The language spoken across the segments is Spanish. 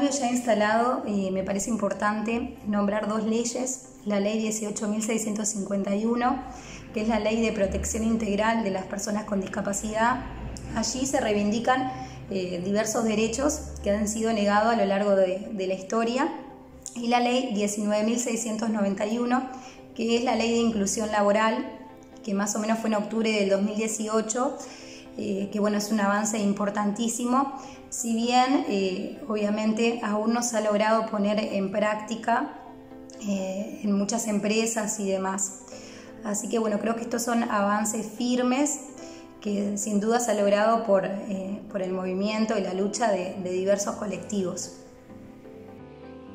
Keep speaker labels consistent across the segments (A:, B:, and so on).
A: cambio ya instalado, eh, me parece importante nombrar dos leyes, la ley 18.651, que es la ley de protección integral de las personas con discapacidad. Allí se reivindican eh, diversos derechos que han sido negados a lo largo de, de la historia, y la ley 19.691, que es la ley de inclusión laboral, que más o menos fue en octubre del 2018 eh, que bueno, es un avance importantísimo, si bien eh, obviamente aún no se ha logrado poner en práctica eh, en muchas empresas y demás. Así que bueno, creo que estos son avances firmes que sin duda se ha logrado por, por el movimiento y la lucha de diversos colectivos.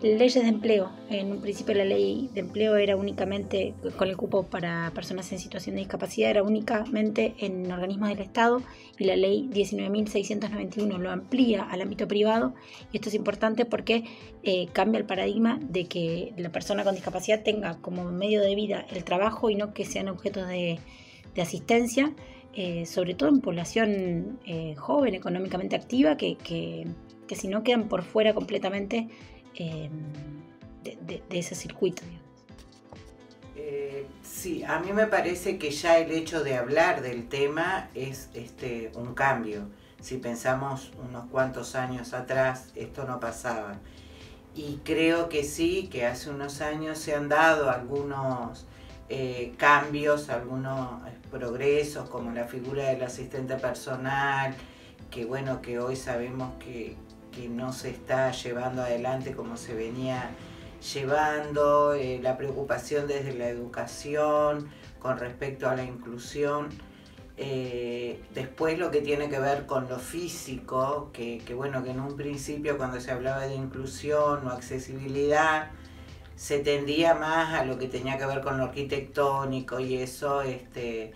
B: Leyes de empleo. En un principio la ley de empleo era únicamente con el cupo para personas en situación de discapacidad, era únicamente en organismos del Estado y la ley 19.691 lo amplía al ámbito privado y esto es importante porque eh, cambia el paradigma de que la persona con discapacidad tenga como medio de vida el trabajo y no que sean objetos de, asistencia, eh, sobre todo en población eh, joven, económicamente activa, que, que, que si no quedan por fuera completamente Em, de, ese circuito.
C: Eh, sí, a mí me parece que ya el hecho de hablar del tema es este, un cambio. Si pensamos unos cuantos años atrás, esto no pasaba. Y creo que sí, que hace unos años se han dado algunos eh, cambios, algunos progresos, como la figura del asistente personal, que bueno, que hoy sabemos que, que no se está llevando adelante como se venía llevando, eh, la preocupación desde la educación con respecto a la inclusión. Eh, después lo que tiene que ver con lo físico, que, bueno, que en un principio cuando se hablaba de inclusión o accesibilidad, se tendía más a lo que tenía que ver con lo arquitectónico y eso, este,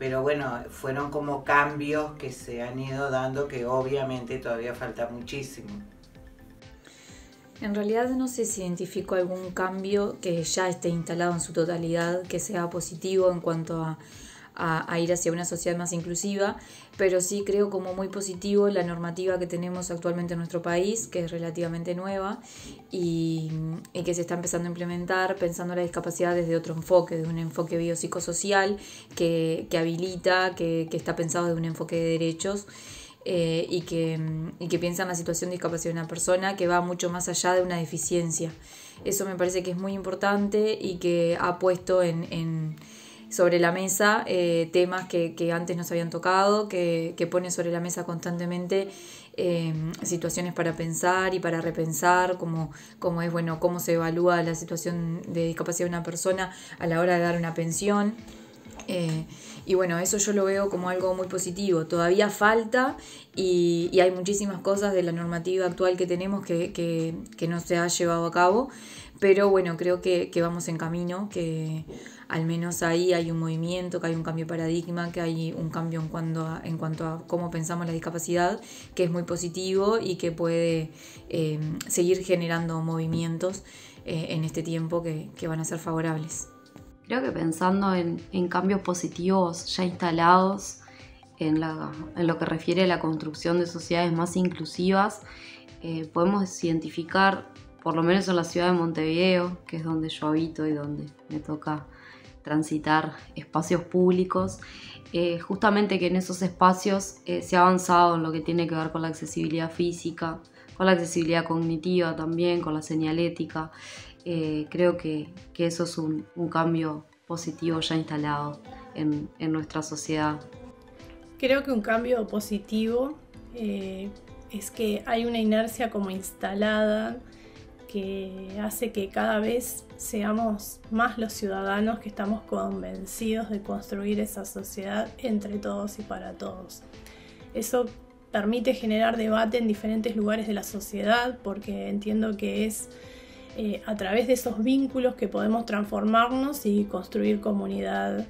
C: pero bueno, fueron como cambios que se han ido dando que obviamente todavía falta muchísimo.
D: En realidad no sé si identifico algún cambio que ya esté instalado en su totalidad, que sea positivo en cuanto a a, ir hacia una sociedad más inclusiva, pero sí creo como muy positivo la normativa que tenemos actualmente en nuestro país, que es relativamente nueva y, que se está empezando a implementar pensando la discapacidad desde otro enfoque, de un enfoque biopsicosocial que, que habilita, que, que está pensado desde un enfoque de derechos. Eh, y, que, y que piensa en la situación de discapacidad de una persona que va mucho más allá de una deficiencia. Eso me parece que es muy importante y que ha puesto en sobre la mesa eh, temas que, antes no se habían tocado, que, pone sobre la mesa constantemente eh, situaciones para pensar y para repensar, como, como es, bueno, cómo se evalúa la situación de discapacidad de una persona a la hora de dar una pensión. Eh, y bueno, eso yo lo veo como algo muy positivo. Todavía falta y, hay muchísimas cosas de la normativa actual que tenemos que, que, no se ha llevado a cabo, pero bueno, creo que, vamos en camino, que al menos ahí hay un movimiento, que hay un cambio de paradigma, que hay un cambio en cuanto a, en cuanto a cómo pensamos la discapacidad, que es muy positivo y que puede eh, seguir generando movimientos eh, en este tiempo que, van a ser favorables.
E: Creo que pensando en, cambios positivos ya instalados, en, lo que refiere a la construcción de sociedades más inclusivas, eh, podemos identificar por lo menos en la ciudad de Montevideo, que es donde yo habito y donde me toca transitar espacios públicos, eh, justamente que en esos espacios eh, se ha avanzado en lo que tiene que ver con la accesibilidad física, con la accesibilidad cognitiva también, con la señalética. Eh, creo que, eso es un, cambio positivo ya instalado en, en, nuestra sociedad.
F: Creo que un cambio positivo es que hay una inercia como instalada que hace que cada vez seamos más los ciudadanos que estamos convencidos de construir esa sociedad entre todos y para todos. Eso permite generar debate en diferentes lugares de la sociedad porque entiendo que es eh, a través de esos vínculos que podemos transformarnos y construir comunidad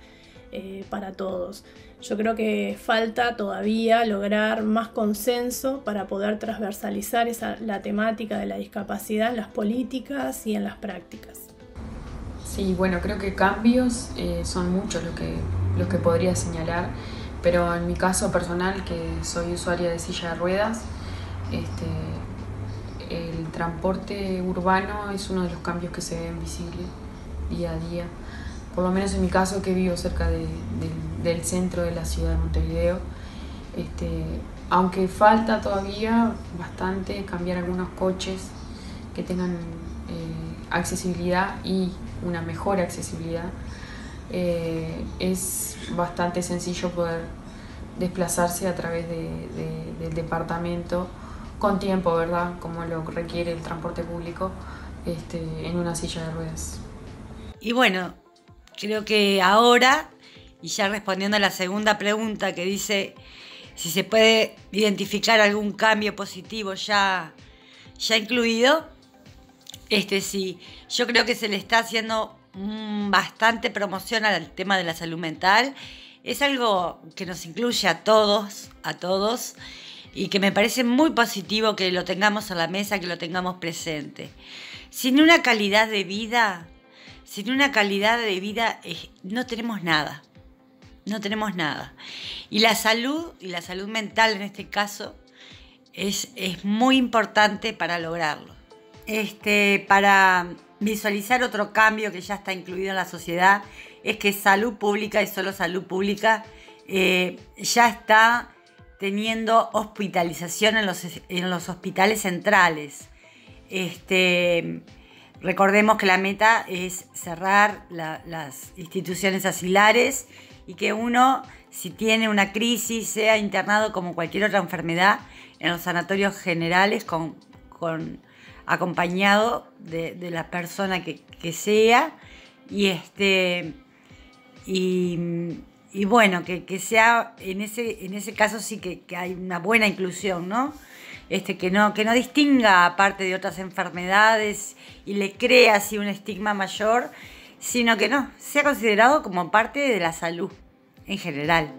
F: eh, para todos. Yo creo que falta todavía lograr más consenso para poder transversalizar esa, la temática de la discapacidad en las políticas y en las prácticas.
G: Sí, bueno, creo que cambios eh, son muchos los que, los que podría señalar, pero en mi caso personal, que soy usuaria de silla de ruedas, este, el transporte urbano es uno de los cambios que se ven visibles día a día. Por lo menos en mi caso que vivo cerca del centro de la ciudad de Montevideo. Este, aunque falta todavía bastante cambiar algunos coches que tengan eh, accesibilidad y una mejor accesibilidad, eh, es bastante sencillo poder desplazarse a través del departamento con tiempo, ¿verdad? Como lo requiere el transporte público este, en una silla de ruedas.
H: Y bueno, creo que ahora, y ya respondiendo a la segunda pregunta que dice si se puede identificar algún cambio positivo ya, ya incluido, este sí, yo creo que se le está haciendo bastante promoción al tema de la salud mental. Es algo que nos incluye a todos, a todos, y que me parece muy positivo que lo tengamos a la mesa, que lo tengamos presente. Sin una calidad de vida, sin una calidad de vida eh, no tenemos nada. No tenemos nada. Y la salud, y la salud mental en este caso, es, es muy importante para lograrlo. Este, para visualizar otro cambio que ya está incluido en la sociedad, es que salud pública y solo salud pública eh, ya está teniendo hospitalización en los, en los hospitales centrales. Este, recordemos que la meta es cerrar las instituciones asilares y que uno, si tiene una crisis, sea internado como cualquier otra enfermedad en los sanatorios generales con, acompañado de, la persona que, sea y este y, bueno, que, sea en ese, en ese caso sí que, hay una buena inclusión, ¿no? Este, que no, que no distinga aparte de otras enfermedades y le crea así un estigma mayor, sino que no, sea considerado como parte de la salud en general.